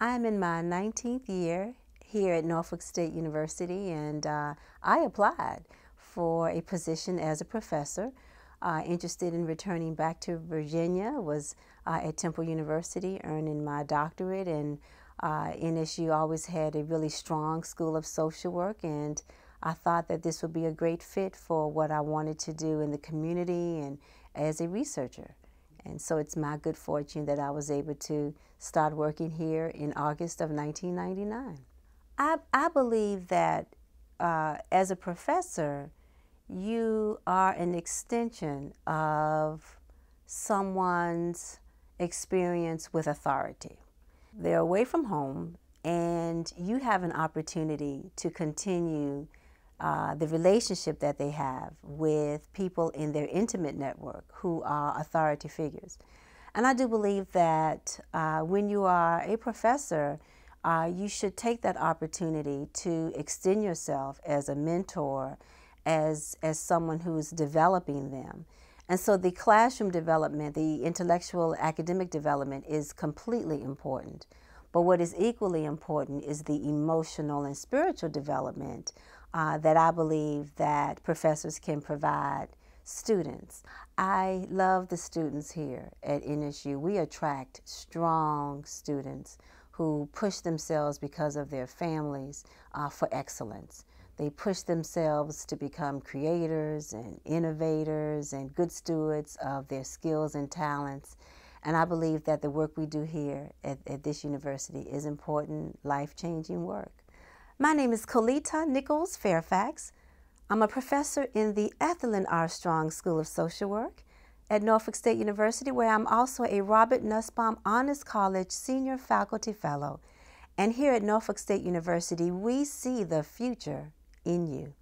I'm in my 19th year here at Norfolk State University, and uh, I applied for a position as a professor. Uh, interested in returning back to Virginia, was uh, at Temple University earning my doctorate, and uh, NSU always had a really strong school of social work, and I thought that this would be a great fit for what I wanted to do in the community and as a researcher. And so it's my good fortune that I was able to start working here in August of 1999. I, I believe that uh, as a professor, you are an extension of someone's experience with authority. They're away from home, and you have an opportunity to continue uh, the relationship that they have with people in their intimate network who are authority figures. And I do believe that uh, when you are a professor, uh, you should take that opportunity to extend yourself as a mentor, as, as someone who is developing them. And so the classroom development, the intellectual academic development is completely important. But what is equally important is the emotional and spiritual development uh, that I believe that professors can provide students. I love the students here at NSU. We attract strong students who push themselves because of their families uh, for excellence. They push themselves to become creators and innovators and good stewards of their skills and talents. And I believe that the work we do here at, at this university is important, life changing work. My name is Colita Nichols Fairfax. I'm a professor in the Ethelyn R. Strong School of Social Work at Norfolk State University, where I'm also a Robert Nusbaum Honors College Senior Faculty Fellow. And here at Norfolk State University, we see the future in you.